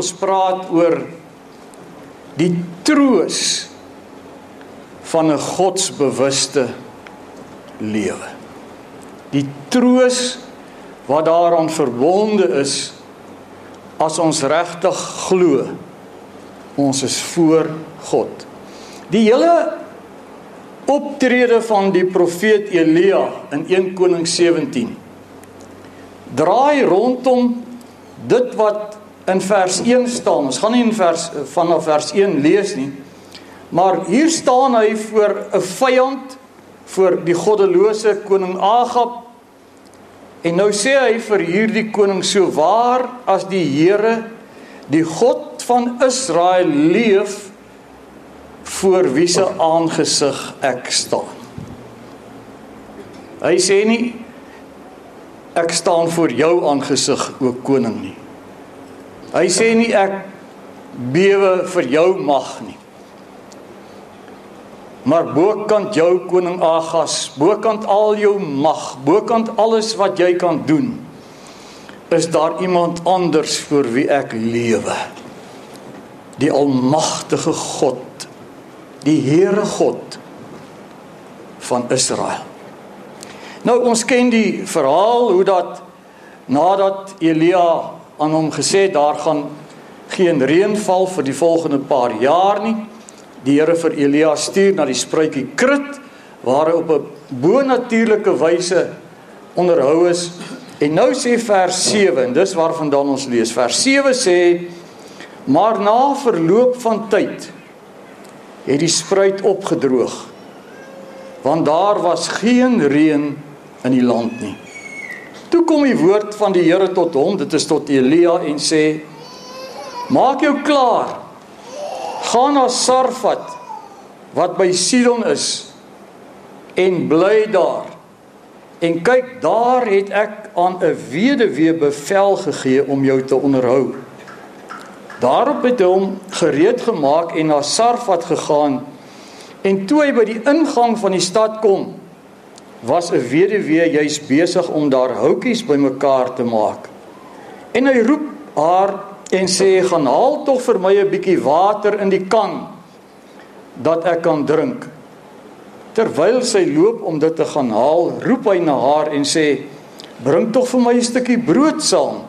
ons praat oor die troos van 'n godsbewuste lewe. Die troos wat daaraan verbonde is as ons regtig glo ons is voor God. Die hele optrede van die profeet Elia in 1 Konings 17 draai rondom dit wat in vers 1 staan. Ons gaan nie in vers vanaf vers 1 lees nie. Maar hier staan hy voor 'n vyand, voor die goddelose koning Agab. En nou sê hy vir hierdie koning so waar as die Here, die God van Israel leef voor wie se aangesig ek staan. Hy sê nie ek staan voor jou aangesig o koning nie. Hy sê nie ek bewe vir jou mag nie. Maar bokant jou koning Agas, bokant al jou mag, bokant alles wat jy kan doen, is daar iemand anders vir wie ek lewe. Die almagtige God, die Here God van Israel. Nou ons ken die verhaal hoe dat nadat Elia aan hom gesê daar gaan geen reën val vir die volgende paar jaar nie. Die Here vir Elia stuur na die spruitjie Krit waar hy op 'n bonatuurlike wyse onderhou is. En nou sê vers 7 en dis waarvandaan ons lees. Vers 7 sê: "Maar na verloop van tyd het die spruit opgedroog, want daar was geen reën in die land nie. Toe kom die woord van die Here tot hom, dit is tot Elia en sê: Maak jou klaar. Gaan na Sarfat wat by Sidon is en bly daar. En kyk, daar het ek aan 'n weduwee bevel gegee om jou te onderhou. Daarop het hy hom gereed gemaak en na Sarfat gegaan. En toe hy by die ingang van die stad kom, was 'n weduwee juis besig om daar houtjies bymekaar te maak. En hy roep haar en sê: "Gaan haal tog vir my 'n bietjie water in die kan dat ek kan drink." Terwyl sy loop om dit te gaan haal, roep hy na haar en sê: "Bring tog vir my 'n stukkie brood saam."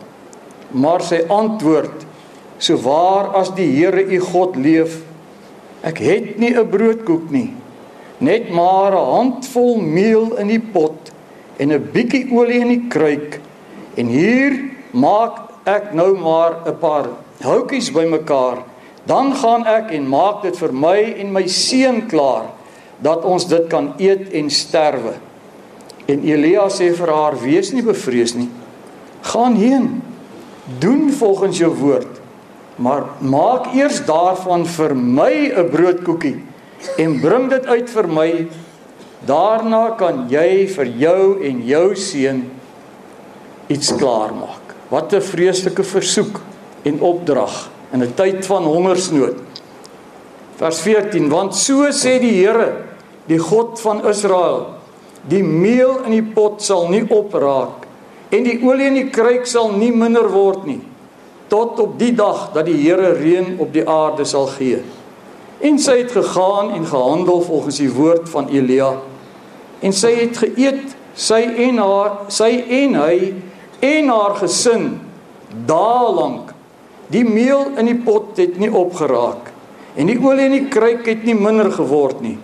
Maar sy antwoord: "So waar as die Here u God leef, ek het nie 'n broodkoek nie." Net maar 'n handvol meel in die pot en 'n bietjie olie in die kruik. En hier maak ek nou maar 'n paar houtjies bymekaar dan gaan ek en maak dit vir my en my seun klaar dat ons dit kan eet en sterwe. En Elia sê vir haar wees nie bevrees nie. Gaan heen. Doen volgens jou woord. Maar maak eers daarvan vir my 'n broodkoekie en bring dit uit vir my. Daarna kan jy vir jou en jou seun iets klaarmaak. Wat 'n vreeslike versoek en opdrag in 'n tyd van hongersnood. Vers 14: Want so sê die Here, die God van Israel, die meel in die pot sal nie opraak en die olie in die kruik sal nie minder word nie tot op die dag dat die Here reën op die aarde sal gee. En sy het gegaan en gehandel volgens die woord van Elia. En sy het geëet, sy en haar, sy en hy en haar gesin dae lank. Die meel in die pot het nie opgeraak en die olie in die kruik het nie minder geword nie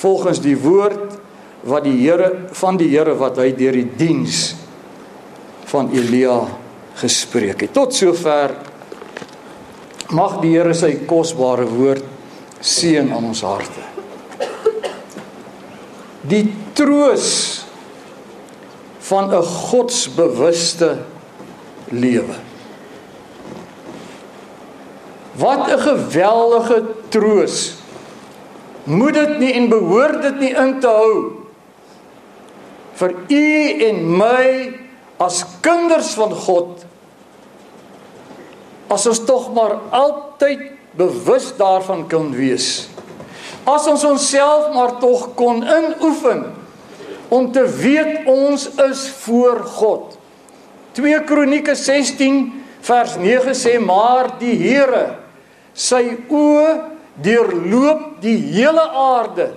volgens die woord wat die Here van die Here wat hy deur die diens van Elia gespreek het. Tot sover mag die Here sy kosbare woord seën aan ons harte. Die troos van 'n godsbewuste lewe. Wat 'n geweldige troos. Moet dit nie en behoort dit nie in te hou vir u en my as kinders van God as ons tog maar altyd bewus daarvan kan wees. As ons onsself maar tog kon inoefen om te weet ons is voor God. 2 Kronieke 16 Vers 9 sê maar die Here sy oë deurloop die hele aarde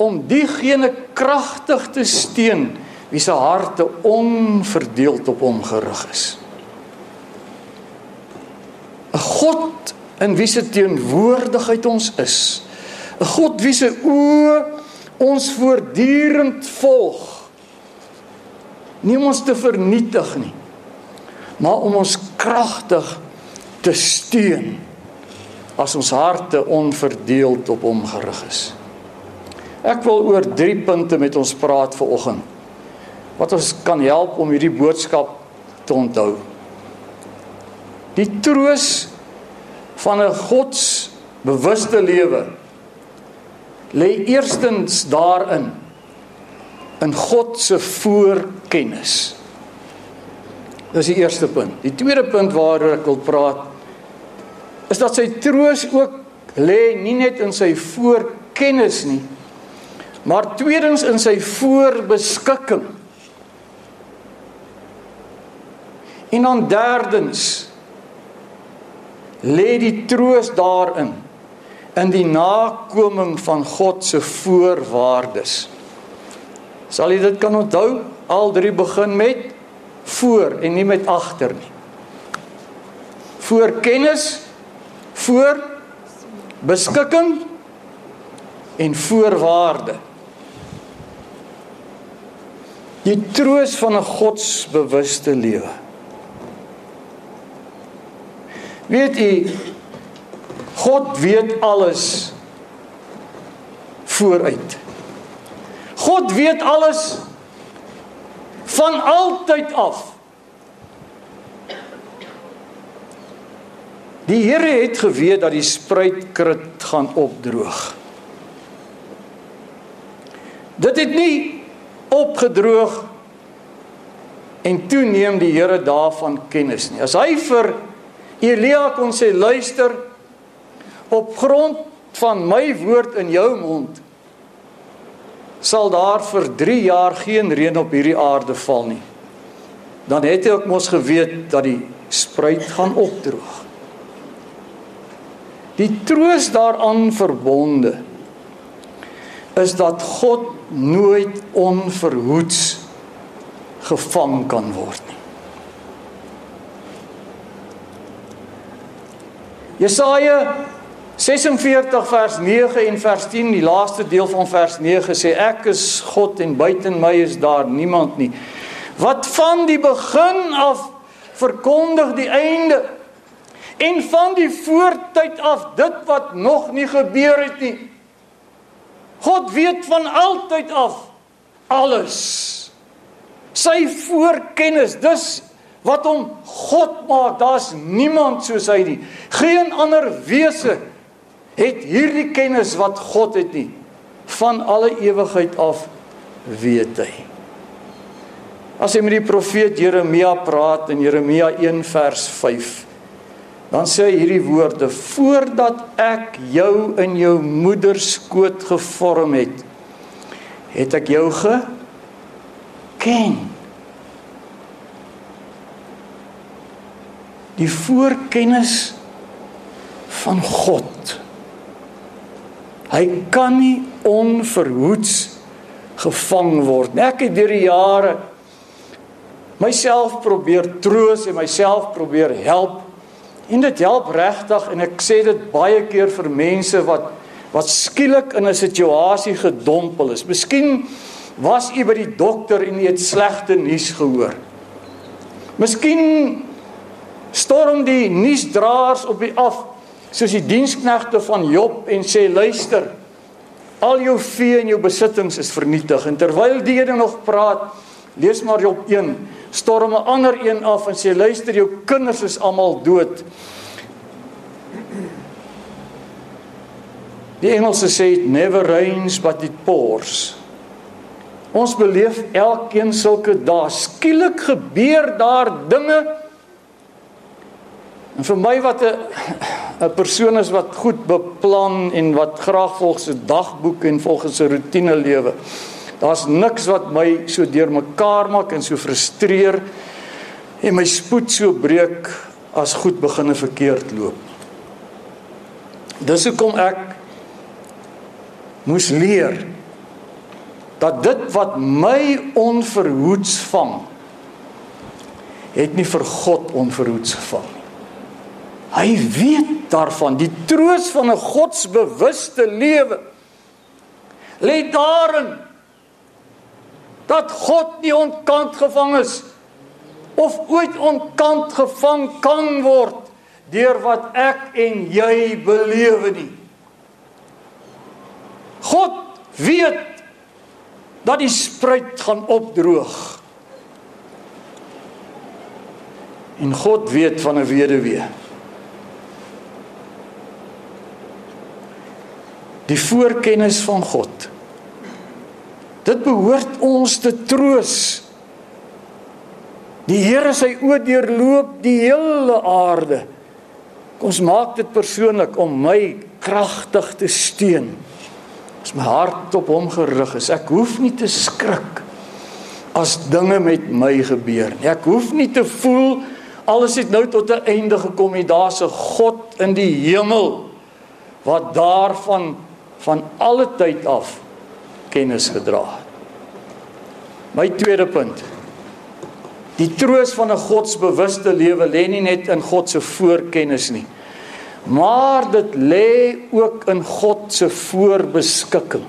om diegene kragtig te steun wie se harte onverdeeld op hom gerig is. 'n God in wie se teenwoordigheid ons is. 'n God wie se oë ons voortdurend volg. Nie om ons te vernietig nie, maar om ons kragtig te steun as ons harte onverdeeld op hom gerig is. Ek wil oor 3 punte met ons praat vanoggend. Wat ons kan help om hierdie boodskap te onthou. Die troos van 'n godsbewuste lewe lê eerstens daarin in God se voorkennis. Dis die eerste punt. Die tweede punt waaroor ek wil praat is dat sy troos ook lê nie net in sy voorkennis nie, maar tweedens in sy voorbeskikking. En dan derdens lê die troos daarin in die nakoming van God se voorwaardes. Sal jy dit kan onthou? Al drie begin met voor en nie met agter nie. Voor kennis, voor beskikking en voorwaarde. Die troos van 'n godsbewuste lewe. Weet u God weet alles vooruit. God weet alles van altyd af. Die Here het geweet dat die spruitkrit gaan opdroog. Dit het nie opgedroog en toe neem die Here daarvan kennis nie. As hy vir Elia kon sê luister op grond van my woord in jou mond sal daar vir 3 jaar geen reën op hierdie aarde val nie. Dan het hy ook mos geweet dat die spruit gaan opdroog. Die troos daaraan verbonde is dat God nooit onverhoeds gevang kan word nie. Jesaja 46 vers 9 en vers 10 die laaste deel van vers 9 sê ek is God en buiten my is daar niemand nie. Wat van die begin af verkondig die einde en van die voortyd af dit wat nog nie gebeur het nie. God weet van altyd af alles. Sy voorkennis, dis wat hom God maak. Daar's niemand soos hy nie. Geen ander wese het hierdie kennis wat God het nie. Van alle ewigheid af weet hy. As hy met die profeet Jeremia praat in Jeremia 1 vers 5, dan sê hy hierdie woorde: "Voordat ek jou in jou moeder skoot gevorm het, het ek jou geken." Die voorkennis van God. Hy kan nie onverhoeds gevang word. Ek het deur die jare myself probeer troos en myself probeer help. En dit help regtig en ek sê dit baie keer vir mense wat wat skielik in 'n situasie gedompel is. Miskien was u by die dokter en u het slegte nuus gehoor. Miskien storm die nuusdraers op die af soos die diensknegte van Job en sê luister al jou vee en jou besittings is vernietig. En terwyl die ene nog praat lees maar Job 1 storm 'n ander een af en sê luister jou kinders is almal dood. Die Engelse sê it never rains but it pours. Ons beleef elkeen sulke dae skielik gebeur daar dinge En vir my wat 'n 'n persoon is wat goed beplan en wat graag volgens 'n dagboek en volgens 'n rotine lewe. Daar's niks wat my so deurmekaar maak en so frustreer en my spoed so breek as goed beginne verkeerd loop. Dis hoekom ek moes leer dat dit wat my onverhoeds vang het nie vir God onverhoeds gevang nie. Hy weet daarvan die troos van 'n godsbewuste lewe lê daarin dat God nie ontkant gevang is of ooit ontkant gevang kan word deur wat ek en jy belewe nie. God weet dat die spruit gaan opdroog. En God weet van 'n weduwee. Die voorkennis van God Dit behoort ons te troos. Die Here sy oë deurloop die hele aarde. Ons maak dit persoonlik om my kragtig te steun. As my hart op hom gerig is, ek hoef nie te skrik as dinge met my gebeur nie. Ek hoef nie te voel alles het nou tot 'n einde gekom en daar's 'n God in die hemel wat daarvan van alle tyd af kennis gedra het. My tweede punt. Die troos van 'n godsbewuste lewe lê nie net in God se voorkennis nie, maar dit lê ook in God se voorbeskikking.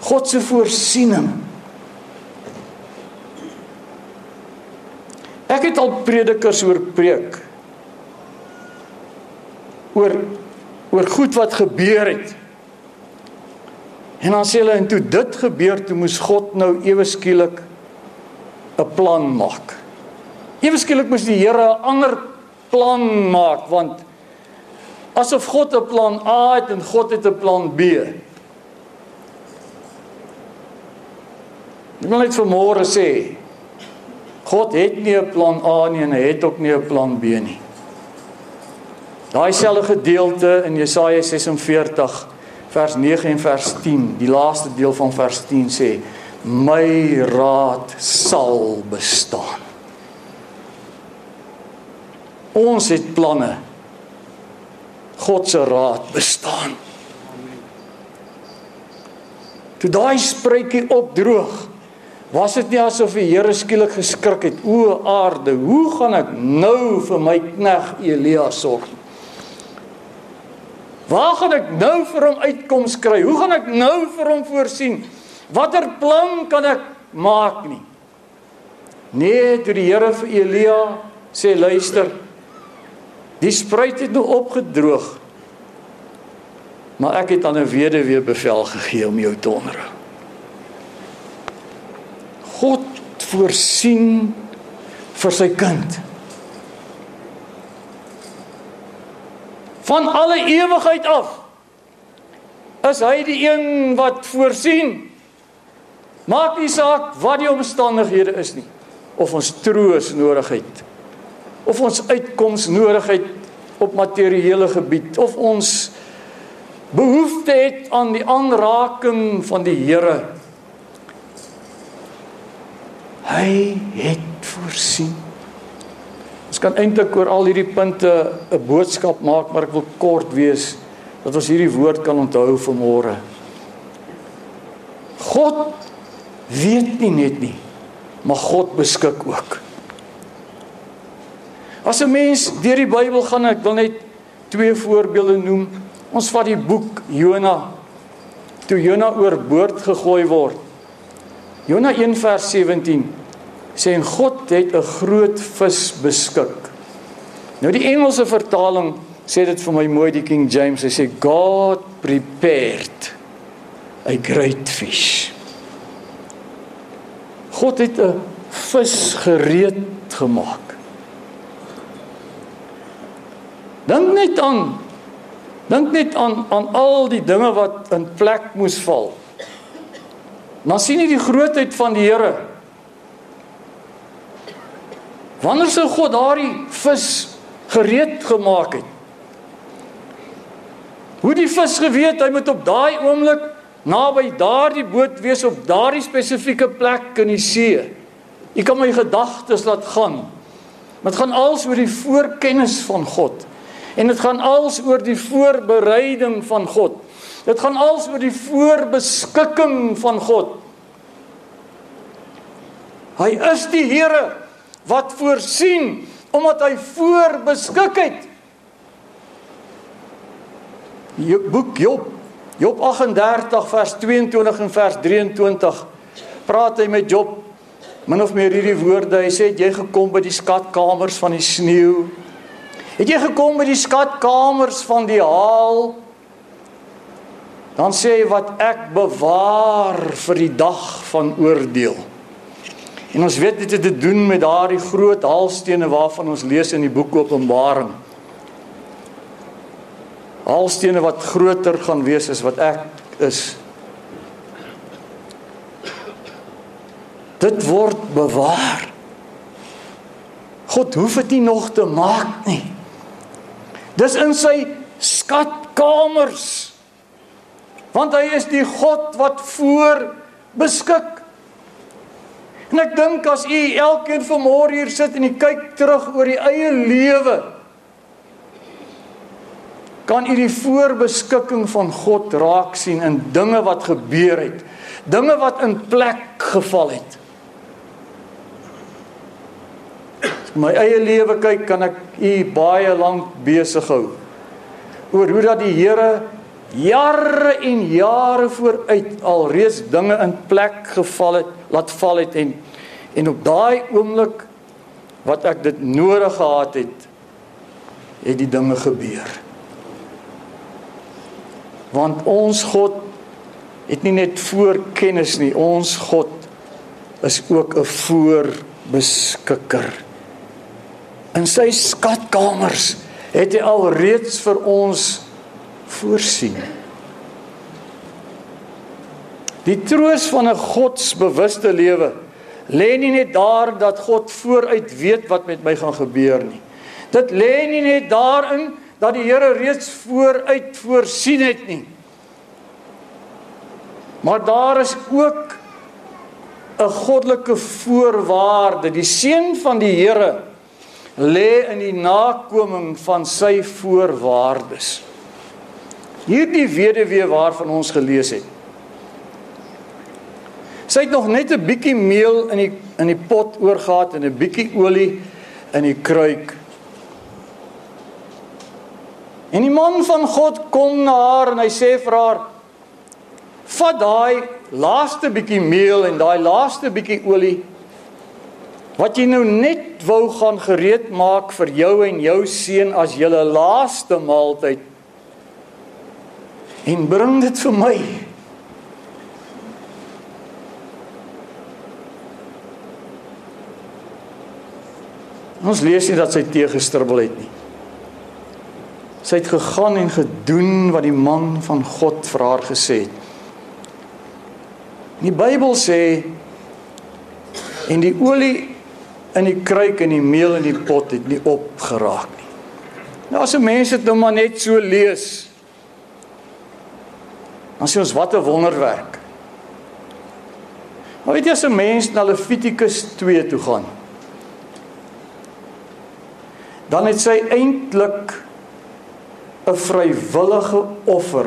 God se voorsiening. Ek het al predikers hoor preek oor oor goed wat gebeur het En dan sê hulle en toe dit gebeur toe moes God nou ewe skielik 'n plan maak. Ewe skielik moes die Here 'n ander plan maak want asof God 'n plan A het en God het 'n plan B. Ek wil net vanmôre sê God het nie 'n plan A nie en hy het ook nie 'n plan B nie. Daai selfde gedeelte in Jesaja 46 vers 9 en vers 10, die laaste deel van vers 10 sê: "My raad sal bestaan." Ons het planne. God se raad bestaan. Toe daai spruitjie opdroog, was dit nie asof die Here skielik geskrik het: "O aarde, hoe gaan ek nou vir my knegg Elia sorg?" Waar gaan ek nou vir hom uitkoms kry? Hoe gaan ek nou vir hom voorsien? Watter plan kan ek maak nie? Nee, toe die Here vir Elia sê luister. Die spruit het nou opgedroog. Maar ek het aan 'n weduwee bevel gegee om jou te onderhou. God voorsien vir sy kind. Van alle ewigheid af is hy die een wat voorsien maak nie saak wat die omstandighede is nie of ons troos nodig het of ons uitkoms nodig het op materiële gebied of ons behoefte het aan die aanraking van die Here. Hy het voorsien kan eintlik oor al hierdie punte 'n boodskap maak, maar ek wil kort wees dat ons hierdie woord kan onthou vir môre. God weet nie net nie, maar God beskik ook. As 'n mens deur die Bybel gaan, ek wil net twee voorbeelde noem. Ons vat die boek Jona. Toe Jona oorboord gegooi word. Jona 1 vers 17 sê en God het 'n groot vis beskik. Nou die Engelse vertaling sê dit vir my mooi die King James, hy sê God prepared a great fish. God het 'n vis gereed gemaak. Dink net aan dink net aan aan al die dinge wat in plek moes val. Dan sien jy die grootheid van die Here. Wanneer sou God daardie vis gereed gemaak het? Hoe die vis geweet hy moet op daai oomblik naby daardie boot wees op daardie spesifieke plek in die see. Jy kan my gedagtes laat gaan. Dit gaan als oor die voorkennis van God. En dit gaan als oor die voorbereiding van God. Dit gaan als oor die voorbeskikking van God. Hy is die Here wat voorsien omdat hy voorbeskik het. Job boek Job Job 38 vers 22 en vers 23 praat hy met Job min of meer hierdie woorde. Hy sê het jy gekom by die skatkamers van die sneeu? Het jy gekom by die skatkamers van die haal? Dan sê hy wat ek bewaar vir die dag van oordeel. En ons weet dit het te doen met daardie groot haalstene waarvan ons lees in die boek Openbaring. Haalstene wat groter gaan wees as wat ek is. Dit word bewaar. God hoef dit nie nog te maak nie. Dis in sy skatkamers. Want hy is die God wat voor beskik. En ek dink as u elkeen vanmôre hier sit en u kyk terug oor die eie lewe, kan u die voorbeskikking van God raak sien in dinge wat gebeur het, dinge wat in plek geval het. As my eie lewe kyk, kan ek u baie lank besig hou oor hoe dat die Here jare en jare vooruit alreeds dinge in plek geval het, laat val het en en op daai oomblik wat ek dit nodig gehad het, het die dinge gebeur. Want ons God het nie net voorkennis nie, ons God is ook 'n voorbeskikker. In sy skatkamers het hy alreeds vir ons voorsien. Die troos van 'n godsbewuste lewe lê nie net daar dat God vooruit weet wat met my gaan gebeur nie. Dit lê nie net daarin dat die Here reeds vooruit voorsien het nie. Maar daar is ook 'n goddelike voorwaarde. Die seën van die Here lê in die nakoming van sy voorwaardes. Hierdie weduwee waarvan ons gelees het. Sy het nog net 'n bietjie meel in die in die pot oorgehad en 'n bietjie olie in die kruik. En die man van God kom na haar en hy sê vir haar: "Vat daai laaste bietjie meel en daai laaste bietjie olie wat jy nou net wou gaan gereed maak vir jou en jou seun as julle laaste maaltyd en bring dit vir my. Ons lees nie dat sy teëgestribbel het nie. Sy het gegaan en gedoen wat die man van God vir haar gesê het. Die Bybel sê en die olie in die kruik en die meel in die pot het nie opgeraak nie. Nou as 'n mens dit nou maar net so lees, Dan sê ons wat 'n wonderwerk. Maar weet jy as 'n mens na Levitikus 2 toe gaan, dan het sy eintlik 'n vrywillige offer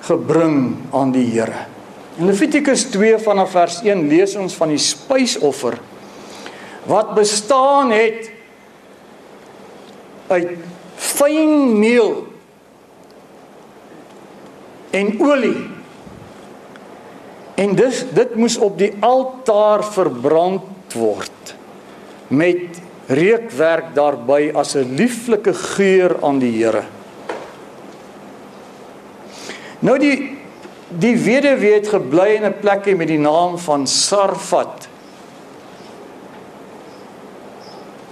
gebring aan die Here. In Levitikus 2 vanaf vers 1 lees ons van die spysoffer wat bestaan het uit fyn meel en olie. En dis dit moes op die altaar verbrand word met reukwerk daarbey as 'n lieflike geur aan die Here. Nou die die weduwee het gebly in 'n plekie met die naam van Sarfat.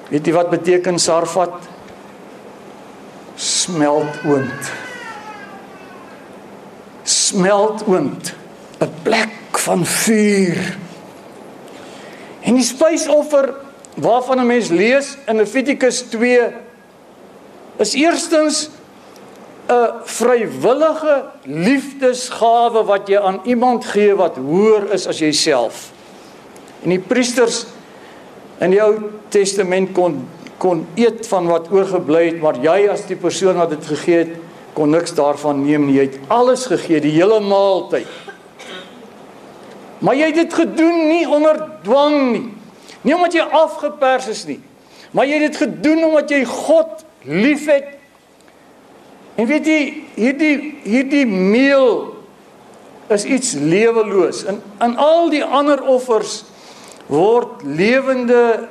Weet jy wat beteken Sarfat? Smeltoond smeltoond, 'n plek van vuur. En die spysoffer waarvan 'n mens lees in Levitikus 2 is eerstens 'n vrywillige liefdesgawe wat jy aan iemand gee wat hoër is as jouself. En die priesters In die Ou Testament kon kon eet van wat oorgebly het, maar jy as die persoon wat dit gegee het, kon niks daarvan neem nie. Jy het alles gegee, die hele maaltyd. Maar jy het dit gedoen nie onder dwang nie. Nie omdat jy afgepers is nie. Maar jy het dit gedoen omdat jy God liefhet. En weet jy, hierdie hierdie meel is iets leweloos. In in al die ander offers word lewende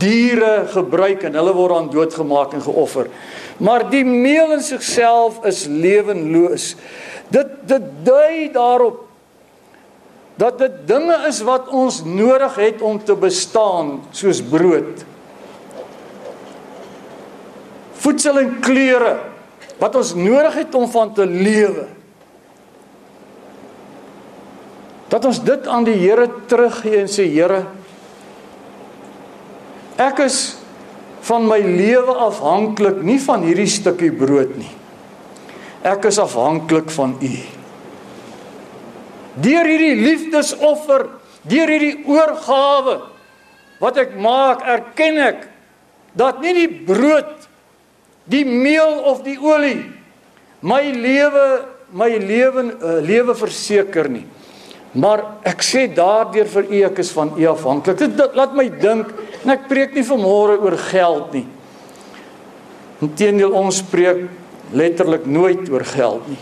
diere gebruik en hulle word dan doodgemaak en geoffer. Maar die meel in sigself is lewenloos. Dit dit dui daarop dat dit dinge is wat ons nodig het om te bestaan, soos brood. Voedsel en klere wat ons nodig het om van te lewe. Dat ons dit aan die Here teruggee en sê Here, ek is van my lewe afhanklik nie van hierdie stukkie brood nie. Ek is afhanklik van U. Deur hierdie liefdesoffer, deur hierdie oorgawe wat ek maak, erken ek dat nie die brood, die meel of die olie my lewe my lewe uh, lewe verseker nie. Maar ek sê daardeur vir u ek is van u afhanklik. Dit, dit laat my dink en ek preek nie vanmôre oor geld nie. Inteendeel ons preek letterlik nooit oor geld nie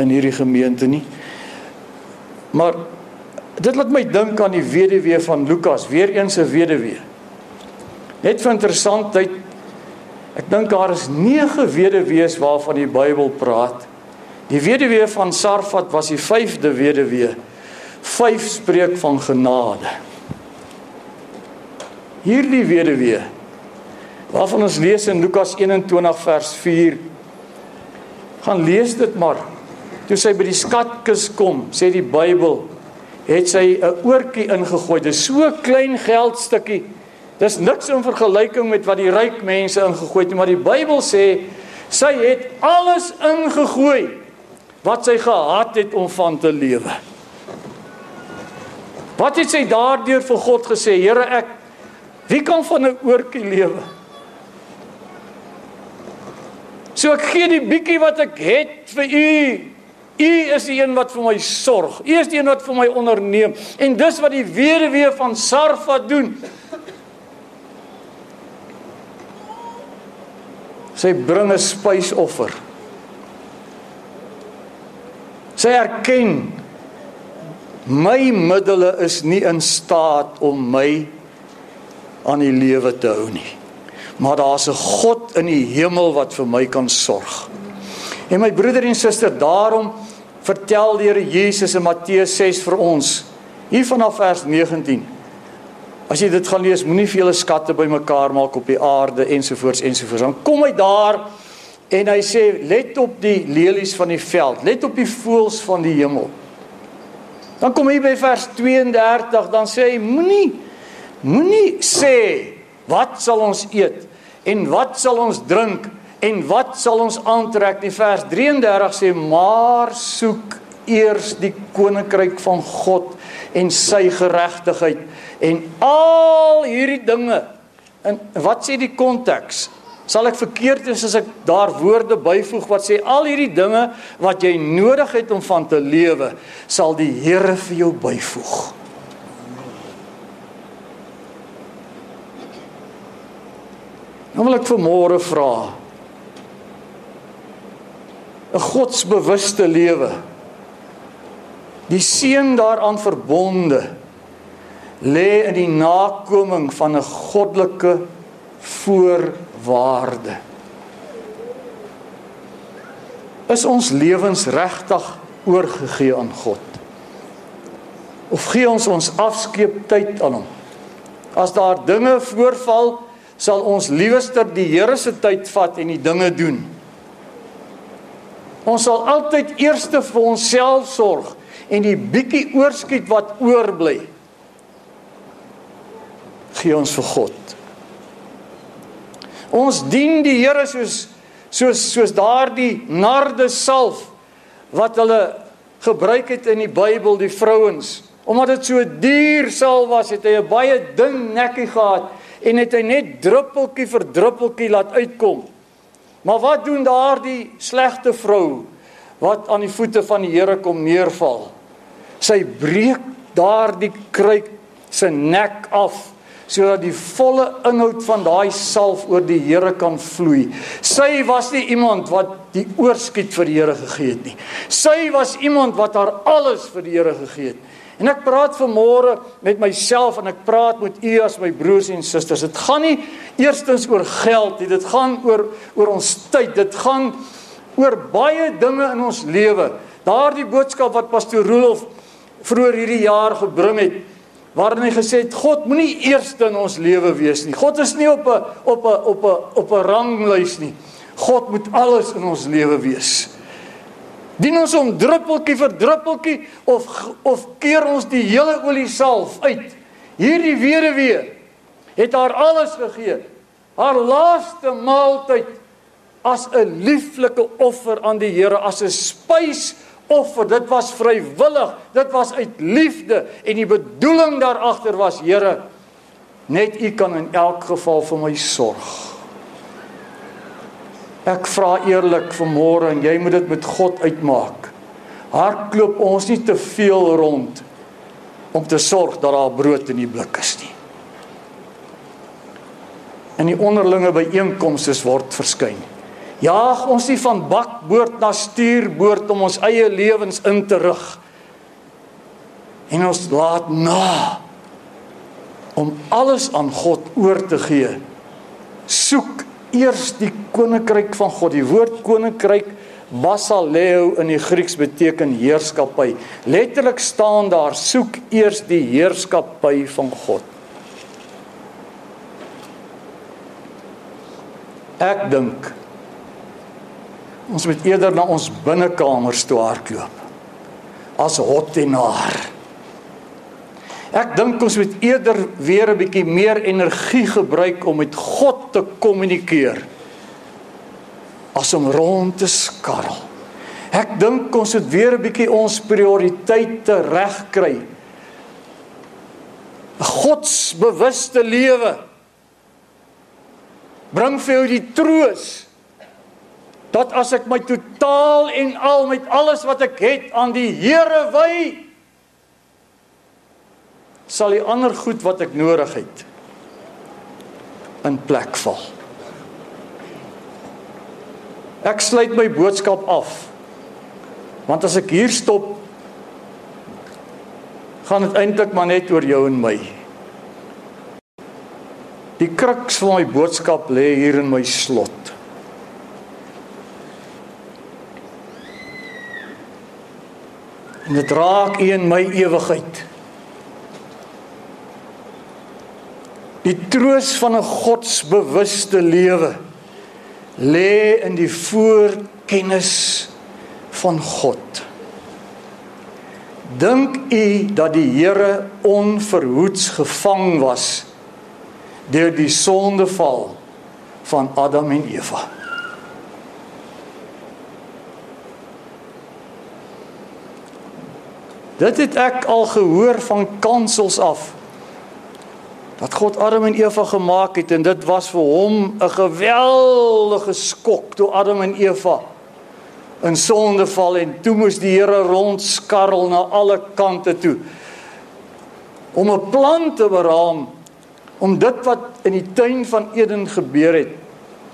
in hierdie gemeente nie. Maar dit laat my dink aan die weduwee van Lukas, weer eens 'n weduwee. Net vir interessantheid ek dink daar is 9 weduwees waarvan die Bybel praat. Die weduwee van Sarfat was die 5de weduwee. 5 spreek van genade. Hierdie weduwee waarvan ons lees in Lukas 21 vers 4 gaan lees dit maar. Toe sy by die skatkis kom, sê die Bybel, het sy 'n oortjie ingegooi. Dis so klein geldstukkie. Dis niks in vergelyking met wat die ryk mense ingegooi het, maar die Bybel sê sy het alles ingegooi wat sy gehad het om van te lewe. Wat het sy daardeur vir God gesê? Here, ek wie kan van 'n oortjie lewe? So ek gee die bietjie wat ek het vir u. U is die een wat vir my sorg. U is die een wat vir my onderneem. En dis wat die weduwee van Sarfa doen. Sy bring 'n spysoffer. Sy erken my middele is nie in staat om my aan die lewe te hou nie. Maar daar's 'n God in die hemel wat vir my kan sorg. En my broeder en suster, daarom vertel die Here Jesus in Matteus 6 vir ons hier vanaf vers 19. As jy dit gaan lees, moenie vir julle skatte bymekaar maak op die aarde ensovoorts ensovoorts. Dan kom hy daar en hy sê let op die lelies van die veld, let op die voëls van die hemel. Dan kom hy by vers 32, dan sê hy moenie moenie sê wat sal ons eet en wat sal ons drink en wat sal ons aantrek nie. Vers 33 sê maar soek eers die koninkryk van God en sy geregtigheid en al hierdie dinge. En wat sê die konteks? Sal ek verkeerd wees as ek daar woorde byvoeg wat sê al hierdie dinge wat jy nodig het om van te lewe sal die Here vir jou byvoeg. Nou wil ek vanmôre vra 'n godsbewuste lewe die seën daaraan verbonde lê in die nakoming van 'n goddelike voor waarde. Is ons lewens regtig oorgegee aan God? Of gee ons ons afskeep tyd aan hom? As daar dinge voorval, sal ons liewerster die Here se tyd vat en die dinge doen. Ons sal altyd eers vir onsself sorg en die bietjie oorskiet wat oorbly gee ons vir God. Ons dien die Here soos soos soos daardie narde salf wat hulle gebruik het in die Bybel die vrouens Omdat dit so duur sal was, het hy 'n baie dun nekkie gehad en het hy net druppeltjie vir druppeltjie laat uitkom. Maar wat doen daardie slegte vrou wat aan die voete van die Here kom neerval? Sy breek daardie kruik se nek af sodat die volle inhoud van daai salf oor die Here kan vloei. Sy was nie iemand wat die oorskiet vir die Here gegee het nie. Sy was iemand wat haar alles vir die Here gegee het. En ek praat vanmôre met myself en ek praat met u as my broers en susters. Dit gaan nie eerstens oor geld nie, dit gaan oor oor ons tyd. Dit gaan oor baie dinge in ons lewe. Daardie boodskap wat pastoor Rolof vroeër hierdie jaar gebring het, waarin hy gesê het God moenie eerste in ons lewe wees nie. God is nie op 'n op 'n op 'n op 'n ranglys nie. God moet alles in ons lewe wees. Dien ons om druppeltjie vir druppeltjie of of keer ons die hele olie salf uit. Hierdie weduwee het haar alles gegee. Haar laaste maaltyd as 'n lieflike offer aan die Here, as 'n spys offer. Dit was vrywillig. Dit was uit liefde en die bedoeling daar agter was, Here, net U kan in elk geval vir my sorg. Ek vra eerlik vanmôre en jy moet dit met God uitmaak. Hardloop ons nie te veel rond om te sorg dat daar brood in die blik is nie. En die onderlinge byeenkomste word verskyn. Jaag ons nie van bakboord na stuurboord om ons eie lewens in te rig. En ons laat na om alles aan God oor te gee. Soek eers die koninkryk van God. Die woord koninkryk basaleo in die Grieks beteken heerskappy. Letterlik staan daar soek eers die heerskappy van God. Ek dink Ons moet eerder na ons binnekamers toe hardloop as hottenaar. Ek dink ons moet eerder weer 'n bietjie meer energie gebruik om met God te kommunikeer as om rond te skarrel. Ek dink ons moet weer 'n bietjie ons prioriteite regkry. 'n Godsbewuste lewe bring vir jou die troos dat as ek my totaal en al met alles wat ek het aan die Here wy sal die ander goed wat ek nodig het in plek val. Ek sluit my boodskap af. Want as ek hier stop gaan dit eintlik maar net oor jou en my. Die kruks van my boodskap lê hier in my slot. En dit raak u in my ewigheid. Die troos van 'n godsbewuste lewe lê in die voorkennis van God. Dink u dat die Here onverhoeds gevang was deur die sondeval van Adam en Eva? Dit het ek al gehoor van kansels af. Dat God Adam en Eva gemaak het en dit was vir hom 'n geweldige skok toe Adam en Eva in sonde val en toe moes die Here rondskarrel na alle kante toe om 'n plan te beraam om dit wat in die tuin van Eden gebeur het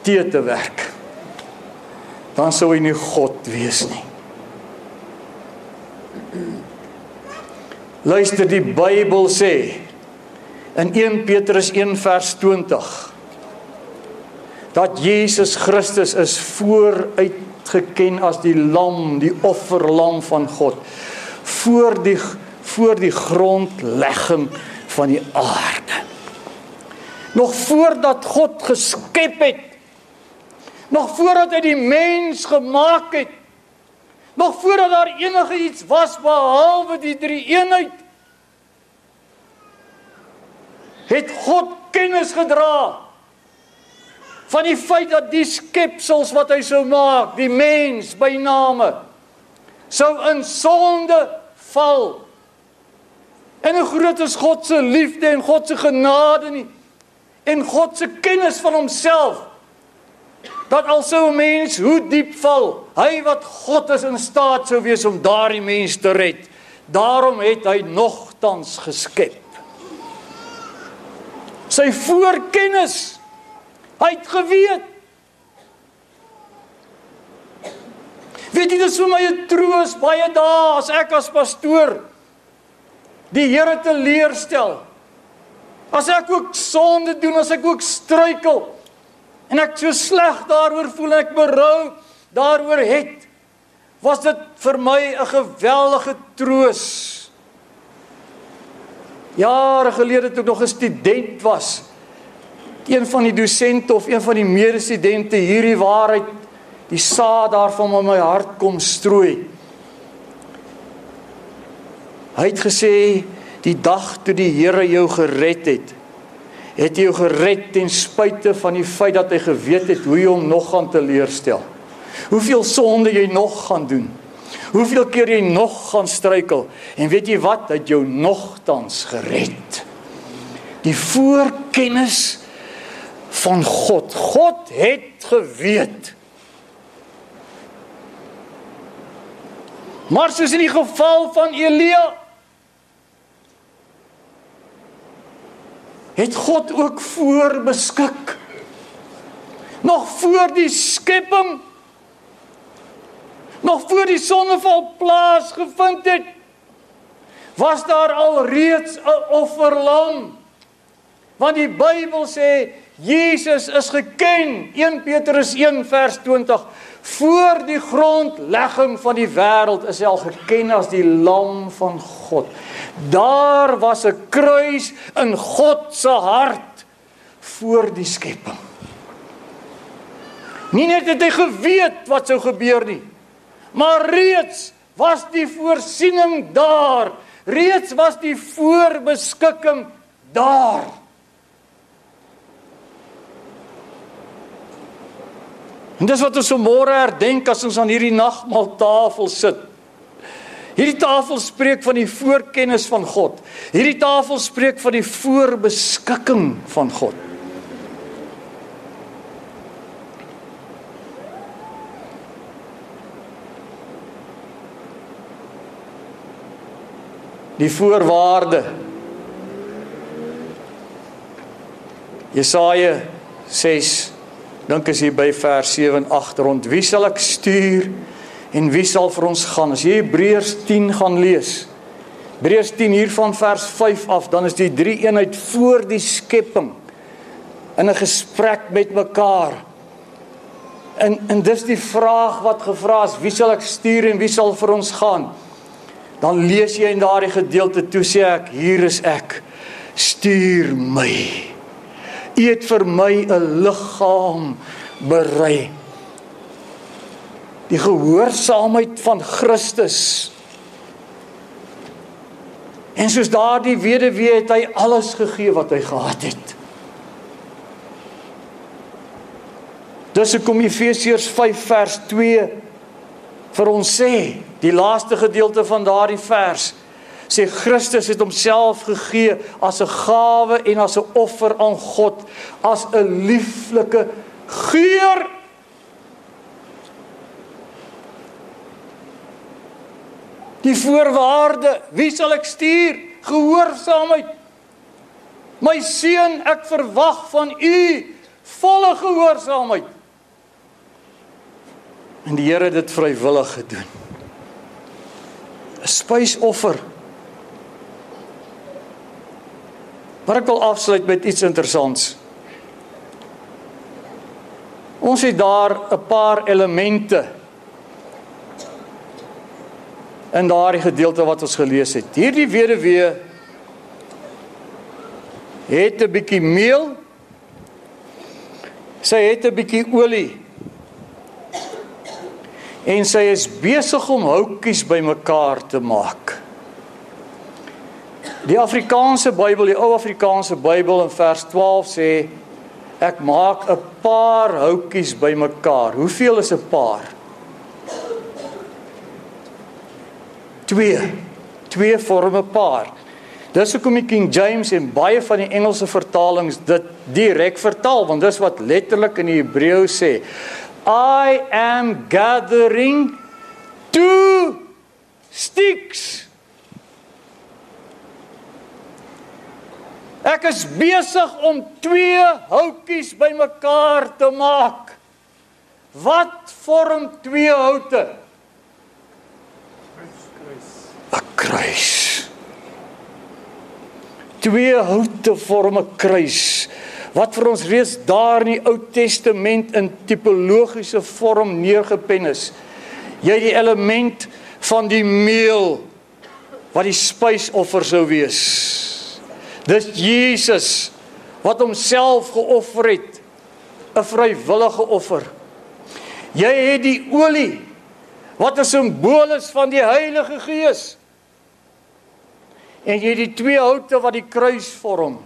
te te werk. Dan sou hy nie God wees nie. Luister die Bybel sê in 1 Petrus 1 vers 20 dat Jesus Christus is vooruit geken as die lam, die offerlam van God voor die voor die grondlegging van die aarde. Nog voordat God geskep het, nog voordat hy die mens gemaak het, nog voordat daar enige iets was behalwe die drie eenheid het God kennis gedra van die feit dat die skepsels wat hy sou maak, die mens by name sou in sonde val En 'n groot is God se liefde en God se genade nie. En God se kennis van homself. Dat al sou 'n mens hoe diep val, hy wat God is in staat sou wees om daardie mens te red. Daarom het hy nogtans geskep. Sy voorkennis. Hy het geweet Weet jy dis vir my 'n troos baie dae as ek as pastoor die Here te leer stel. As ek ook sonde doen, as ek ook struikel en ek so sleg daaroor voel en ek berou daaroor het, was dit vir my 'n geweldige troos. Jare gelede toe ek nog 'n student was, een van die dosente of een van die medestudente hierdie waarheid die saad daarvan in my hart kom strooi. Hy het gesê die dag toe die Here jou gered het, het hy jou gered ten spyte van die feit dat hy geweet het hoe jy hom nog gaan teleurstel. Hoeveel sonde jy nog gaan doen. Hoeveel keer jy nog gaan struikel en weet jy wat, hy het jou nogtans gered. Die voorkennis van God. God het geweet Maar soos in die geval van Elia het God ook voorbeskik. Nog voor die skepping nog voor die sonneval plaasgevind het was daar al reeds 'n offerlam. Want die Bybel sê Jesus is geken 1 Petrus 1 vers 20 Voor die grondlegging van die wêreld is hy al geken as die lam van God. Daar was 'n kruis in God se hart voor die skepping. Nie net het hy geweet wat sou gebeur nie, maar reeds was die voorsiening daar. Reeds was die voorbeskikking daar. En dis wat ons môre herdenk as ons aan hierdie nagmaaltafel sit. Hierdie tafel spreek van die voorkennis van God. Hierdie tafel spreek van die voorbeskikking van God. Die voorwaarde. Jesaja 6 dink as jy by vers 7 en 8 rond wie sal ek stuur en wie sal vir ons gaan? As jy Hebreërs 10 gaan lees Hebreërs 10 hier van vers 5 af dan is die drie eenheid voor die skepping in 'n gesprek met mekaar. En en dis die vraag wat gevra is wie sal ek stuur en wie sal vir ons gaan? Dan lees jy in daardie gedeelte toe sê ek hier is ek. Stuur my U het vir my 'n liggaam berei. Die gehoorsaamheid van Christus. En soos daardie weduwee het hy alles gegee wat hy gehad het. Dis hoekom Efesiërs 5 vers 2 vir ons sê, die laaste gedeelte van daardie vers sê Christus het homself gegee as 'n gawe en as 'n offer aan God as 'n lieflike geur Die voorwaarde, wie sal ek stuur? Gehoorsaamheid. My seun, ek verwag van u volle gehoorsaamheid. En die Here het dit vrywillig gedoen. 'n Spysoffer Maar ek wil afsluit met iets interessants. Ons het daar 'n paar elemente in daardie gedeelte wat ons gelees het. Hierdie weduwee het 'n bietjie meel. Sy het 'n bietjie olie. En sy is besig om houtjies bymekaar te maak. Die Afrikaanse Bybel, die ou Afrikaanse Bybel in vers 12 sê ek maak 'n paar houtjies bymekaar. Hoeveel is 'n paar? 2. 2 vorm 'n paar. Dis hoekom die King James en baie van die Engelse vertalings dit direk vertaal want dis wat letterlik in die Hebreë sê. I am gathering two sticks. Ek is besig om twee houtjies bymekaar te maak. Wat vorm twee houte? 'n Kruis. Twee houte vorm 'n kruis wat vir ons reeds daar in die Ou Testament in tipologiese vorm neergepen is. Jy het die element van die meel wat die spysoffer sou wees. Dis Jesus wat homself geoffer het, 'n vrywillige offer. Jy het die olie wat 'n simbool is van die Heilige Gees. En jy het die twee houte wat die kruis vorm.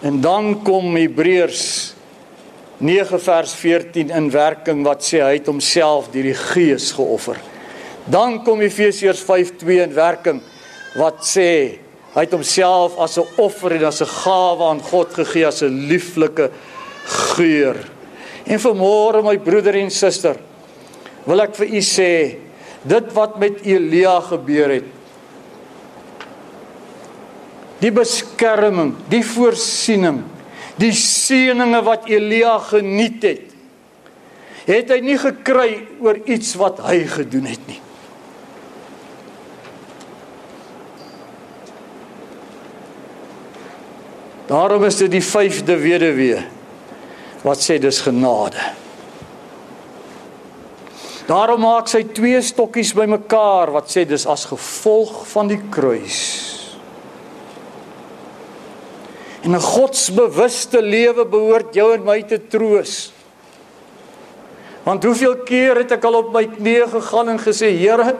En dan kom Hebreërs 9 vers 14 in werking wat sê hy het homself deur die Gees geoffer. Dan kom Efesiërs 5:2 in werking wat sê hy het homself as 'n offer en as 'n gawe aan God gegee as 'n lieflike geur. En vanmôre my broeder en suster, wil ek vir u sê dit wat met Elia gebeur het die beskerming, die voorsiening, die seëninge wat Elia geniet het, het hy nie gekry oor iets wat hy gedoen het nie. Daarom is dit die vyfde weduwee wat sê dis genade. Daarom maak sy twee stokkies bymekaar wat sê dis as gevolg van die kruis. En 'n godsbewuste lewe behoort jou en my te troos. Want hoeveel keer het ek al op my knieë gegaan en gesê, Here,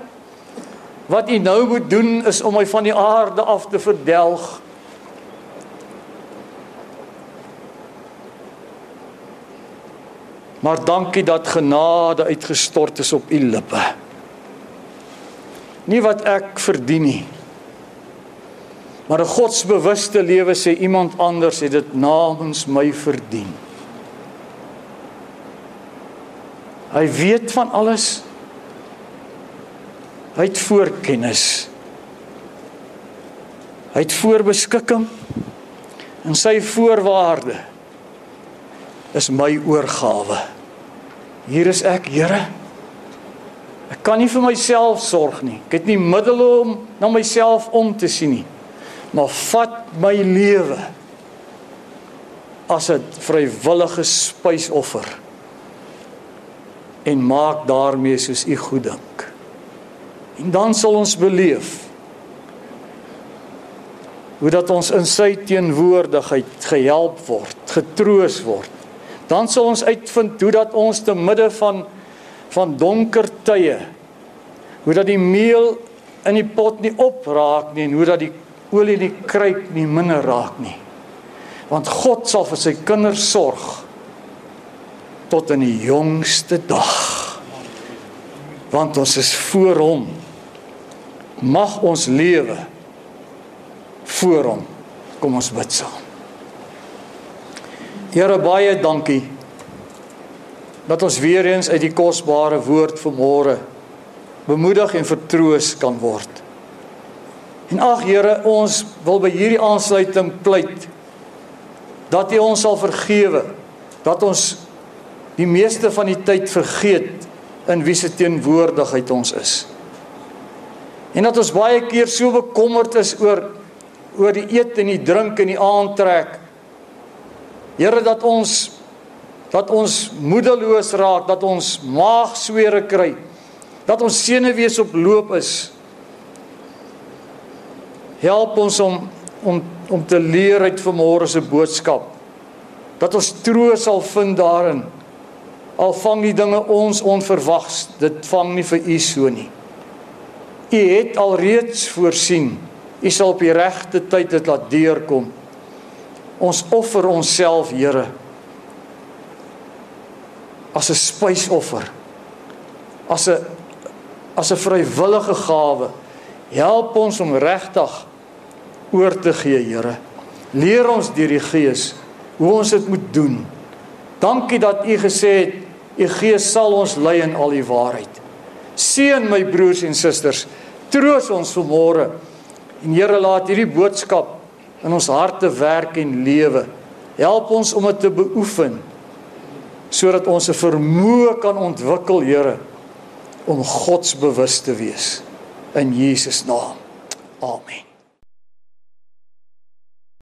wat U nou moet doen is om my van die aarde af te verdelg. Maar dankie dat genade uitgestort is op U lippe. Nie wat ek verdien nie. Maar 'n godsbewuste lewe sê iemand anders het dit namens my verdien. Hy weet van alles. Hy het voorkennis. Hy het voorbeskikking en sy voorwaarde is my oorgawe. Hier is ek, Here. Ek kan nie vir myself sorg nie. Ek het nie middele om na myself om te sien nie maar vat my lewe as 'n vrywillige spysoffer en maak daarmee soos u goed dink. En dan sal ons beleef hoe dat ons in sy teenwoordigheid gehelp word, getroos word. Dan sal ons uitvind hoe dat ons te midde van van donker tye hoe dat die meel in die pot nie opraak nie en hoe dat die olie in die kruik nie minder raak nie. Want God sal vir sy kinders sorg tot in die jongste dag. Want ons is voor hom. Mag ons lewe voor hom. Kom ons bid saam. Here baie dankie dat ons weer eens uit die kosbare woord vanmôre bemoedig en vertroos kan word. En ag Here, ons wil by hierdie aansluiting pleit dat U ons sal vergewe dat ons die meeste van die tyd vergeet in wie se teenwoordigheid ons is. En dat ons baie keer so bekommerd is oor oor die eet en die drink en die aantrek. Here dat ons dat ons moedeloos raak, dat ons maagswere kry, dat ons senuwees op loop is Help ons om om om te leer uit vanmôre se boodskap. Dat ons troos sal vind daarin. Al vang die dinge ons onverwags, dit vang nie vir u so nie. U het alreeds voorsien. U sal op die regte tyd dit laat deurkom. Ons offer onsself, Here, as 'n spysoffer. As 'n as 'n vrywillige gawe Help ons om regtig oor te gee, Here. Leer ons deur die Gees hoe ons dit moet doen. Dankie dat U gesê het U Gees sal ons lei in al die waarheid. Seën my broers en susters. Troos ons vanmôre. En Here laat hierdie boodskap in ons harte werk en lewe. Help ons om dit te beoefen sodat ons 'n vermoë kan ontwikkel, Here, om godsbewus te wees in Jesus naam. Amen.